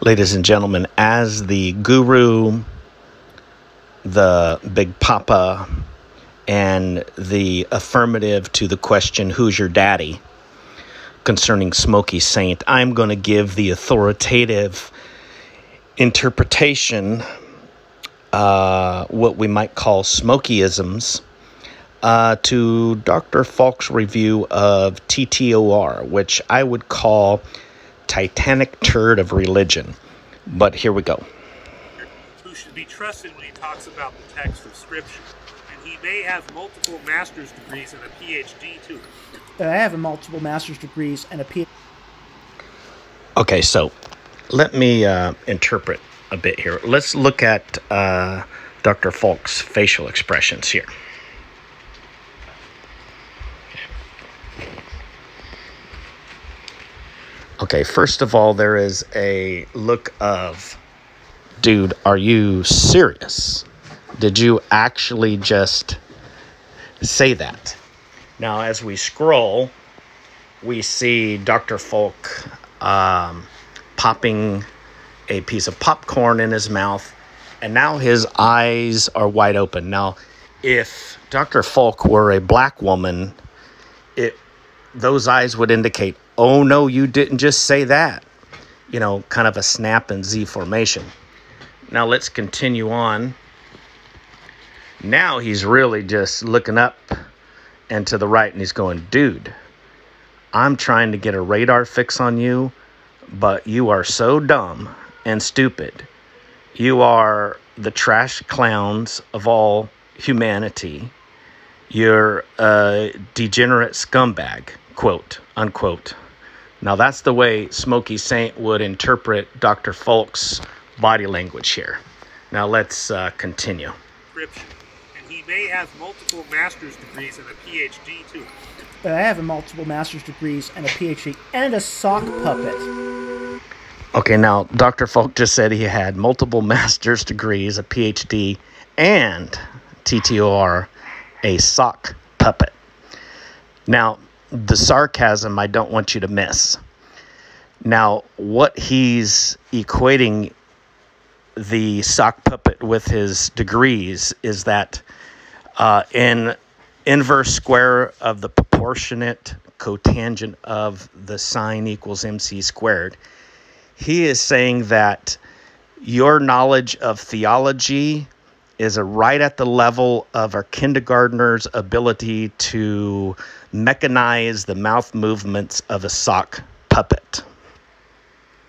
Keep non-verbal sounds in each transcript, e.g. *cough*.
ladies and gentlemen, as the guru, the big papa, and the affirmative to the question, Who's your daddy? concerning Smokey Saint, I'm going to give the authoritative interpretation, uh, what we might call Smokeyisms, uh, to Dr. Falk's review of TTOR, which I would call Titanic Turd of Religion. But here we go. Who should be trusted when he talks about the text of Scripture. And he may have multiple master's degrees and a PhD too. I have a multiple master's degrees and a PhD. Okay, so let me uh, interpret a bit here. Let's look at uh, Dr. Falk's facial expressions here. Okay, first of all, there is a look of, dude, are you serious? Did you actually just say that? Now, as we scroll, we see Dr. Falk um, popping a piece of popcorn in his mouth, and now his eyes are wide open. Now, if Dr. Falk were a black woman, it those eyes would indicate, oh no, you didn't just say that. You know, kind of a snap and Z formation. Now let's continue on. Now he's really just looking up and to the right and he's going, dude, I'm trying to get a radar fix on you, but you are so dumb and stupid. You are the trash clowns of all humanity. You're a degenerate scumbag, quote, unquote. Now, that's the way Smokey Saint would interpret Dr. Falk's body language here. Now, let's uh, continue. Scripture. And he may have multiple master's degrees and a PhD too. I have a multiple master's degrees and a PhD and a sock puppet. Okay, now Dr. Falk just said he had multiple *laughs* master's degrees, a PhD, and TTOR, a sock puppet. Now, the sarcasm I don't want you to miss. Now, what he's equating the sock puppet with his degrees is that uh, in inverse square of the proportionate cotangent of the sine equals mc squared, he is saying that your knowledge of theology is a right at the level of our kindergartner's ability to mechanize the mouth movements of a sock puppet.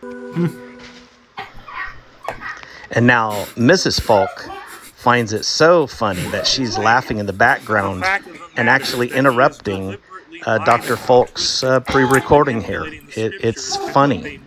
*laughs* and now Mrs. Falk finds it so funny that she's laughing in the background and actually interrupting uh, Dr. Falk's uh, pre recording here. It, it's funny.